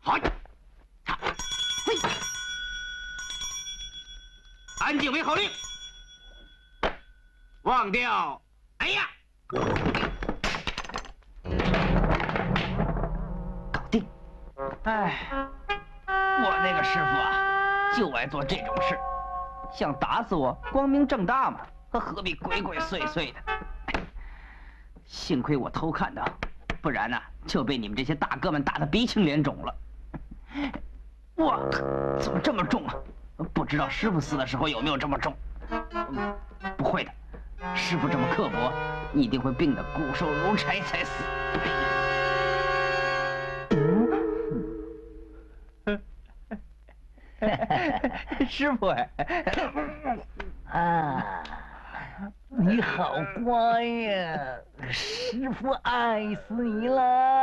好，安静为号令，忘掉，哎呀，搞定。哎，我那个师傅啊，就爱做这种事，想打死我，光明正大嘛，何必鬼鬼祟祟的？幸亏我偷看到，不然呢就被你们这些大哥们打得鼻青脸肿了。哇，怎么这么重啊？不知道师傅死的时候有没有这么重？不会的，师傅这么刻薄，一定会病得骨瘦如柴才死。师傅哎，啊，你好乖呀，师傅爱死你了。